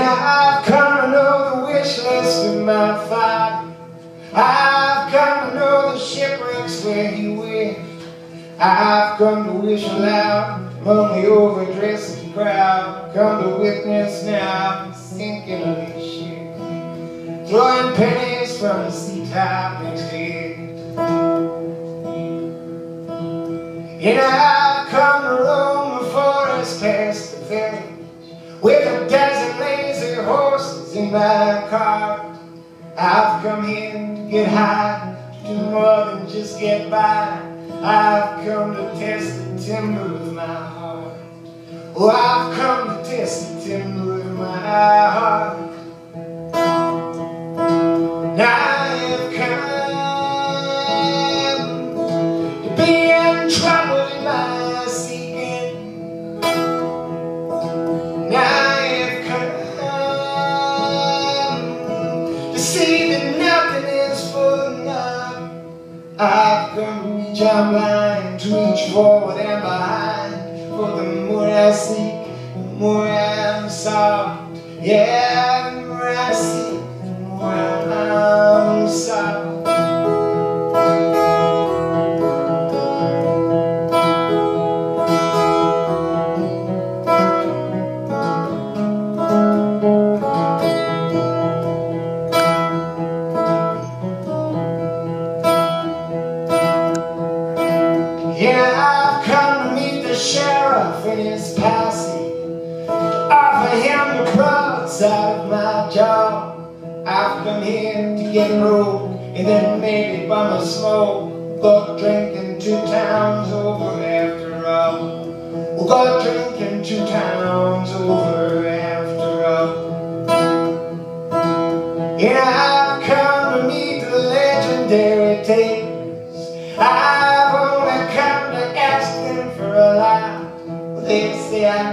I've come to know the wish list of my father. I've come to know the shipwrecks where he went. I've come to wish aloud among the overdressed crowd. Come to witness now sinking of this ship. Throwing pennies from the sea top next year. And I've come to roam the forest past the village with a my car. I've come here to get high, to do more than just get by. I've come to test the timber of my heart. Oh, I've come to test the timber of my heart. Come to reach out blind, reach forward and behind. For the more I seek, the more I'm soft. Yeah, sheriff in his posse. Offer him the broadside of my jaw. I've come here to get broke and then maybe bum a smoke. Go drinking two towns over after all. We'll go drinking two towns over after all. Yeah,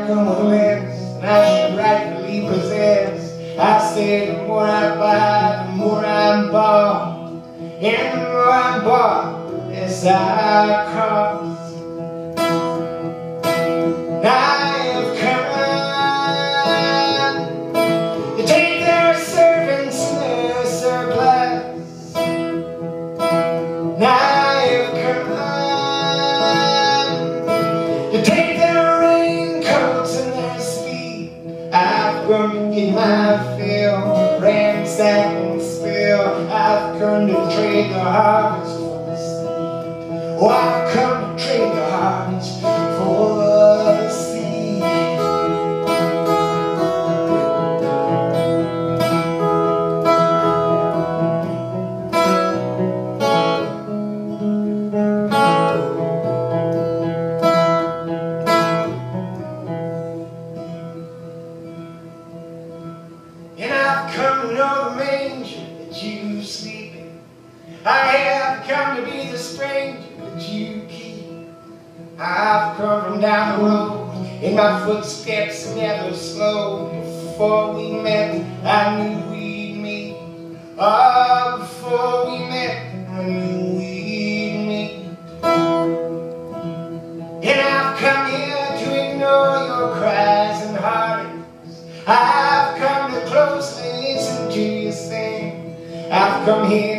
come less, and I should rightfully possess. I say the more I buy, the more I'm bought. And the more I'm bought, the less I cost. I have come to take their servants their surplus. Now and spill. I've come to trade the harvest for the seed. Oh, I've come to trade the harvest for I have come to be the stranger that you keep. I've come from down the road, and my footsteps never slow. Before we met, I knew we'd meet. Oh, before we met, I knew we'd meet. And I've come here to ignore your cries and heartaches. I've come to closely listen to you sing. I've come here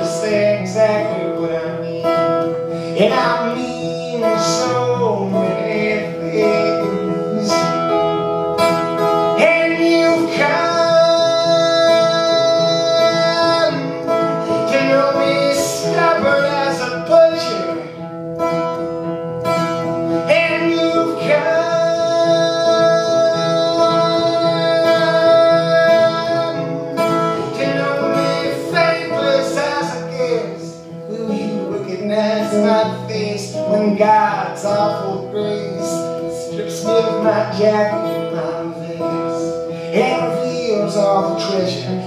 to say exactly what I mean. And I mean when God's awful grace strips me of my jacket and my vest and reveals all the treasure?